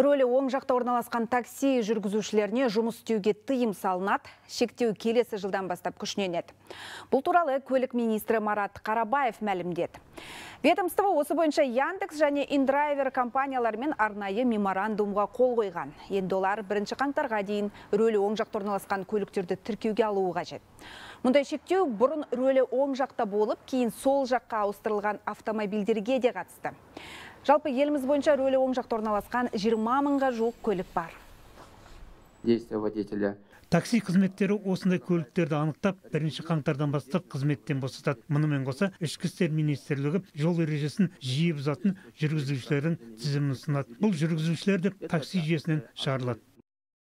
рөлі оң жақта орналасқан такси жүргізушілеріне жұмыс істеуге тыйым салынады. Шектеу келесі жылдан бастап күшінен еді. Бұл туралы көлік министрі Марат Қарабаев мәлімдеді. Ведомство осы бойынша Яндекс және Индрайвер компаниялармен арнайы меморандумға қол қойған. Енді олар бірінші қаңтарға дейін рөлі оң жақта орналасқан көліктерді тіркеуге алуы қажет. Мұндай шектеу бұрын рөлі оң жақта болып, кейін сол жаққа ауыстырылған автомобильдерге де қатысты. Жалпы еліміз бойынша рөлі оң жақта орналасқан 20 мыңға жуық көлік бар. действия водителя. такси қызметтері осындай көліктерді анықтап бірінші қаңтардан бастап қызметтен босатады мұнымен қоса ішкі істер министрлігі жол ережесін жиі бұзатын жүргізушілердің тізімін ұсынады бұл жүргізушілер де такси жүйесінен шығарылады